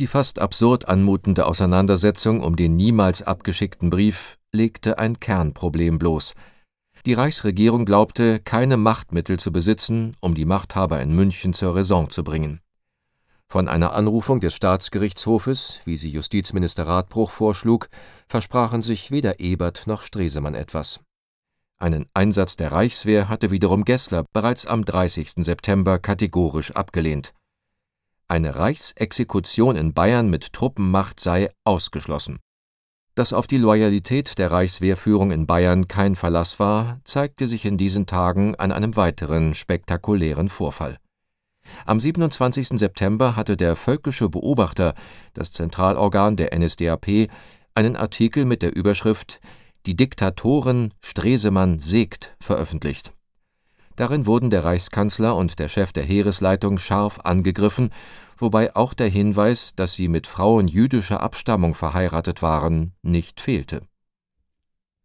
Die fast absurd anmutende Auseinandersetzung um den niemals abgeschickten Brief legte ein Kernproblem bloß. Die Reichsregierung glaubte, keine Machtmittel zu besitzen, um die Machthaber in München zur Raison zu bringen. Von einer Anrufung des Staatsgerichtshofes, wie sie Justizminister Radbruch vorschlug, versprachen sich weder Ebert noch Stresemann etwas. Einen Einsatz der Reichswehr hatte wiederum Gessler bereits am 30. September kategorisch abgelehnt. Eine Reichsexekution in Bayern mit Truppenmacht sei ausgeschlossen. Dass auf die Loyalität der Reichswehrführung in Bayern kein Verlass war, zeigte sich in diesen Tagen an einem weiteren spektakulären Vorfall. Am 27. September hatte der Völkische Beobachter, das Zentralorgan der NSDAP, einen Artikel mit der Überschrift Die Diktatoren Stresemann sägt veröffentlicht. Darin wurden der Reichskanzler und der Chef der Heeresleitung scharf angegriffen, wobei auch der Hinweis, dass sie mit Frauen jüdischer Abstammung verheiratet waren, nicht fehlte.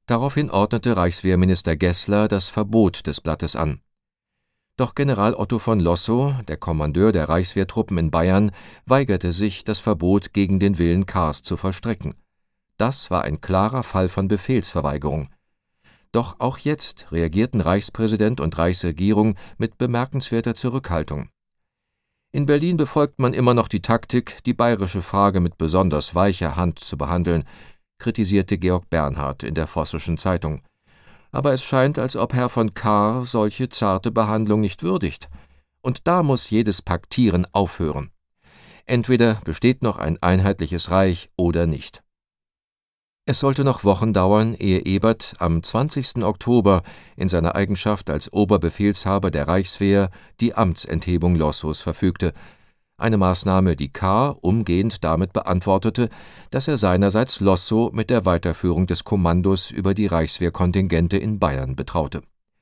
Daraufhin ordnete Reichswehrminister Gessler das Verbot des Blattes an. Doch General Otto von Lossow, der Kommandeur der Reichswehrtruppen in Bayern, weigerte sich, das Verbot gegen den Willen Kahrs zu vollstrecken. Das war ein klarer Fall von Befehlsverweigerung. Doch auch jetzt reagierten Reichspräsident und Reichsregierung mit bemerkenswerter Zurückhaltung. In Berlin befolgt man immer noch die Taktik, die bayerische Frage mit besonders weicher Hand zu behandeln, kritisierte Georg Bernhard in der Vossischen Zeitung aber es scheint, als ob Herr von Kahr solche zarte Behandlung nicht würdigt. Und da muss jedes Paktieren aufhören. Entweder besteht noch ein einheitliches Reich oder nicht. Es sollte noch Wochen dauern, ehe Ebert am 20. Oktober in seiner Eigenschaft als Oberbefehlshaber der Reichswehr die Amtsenthebung Lossos verfügte, eine Maßnahme, die K. umgehend damit beantwortete, dass er seinerseits Losso mit der Weiterführung des Kommandos über die Reichswehrkontingente in Bayern betraute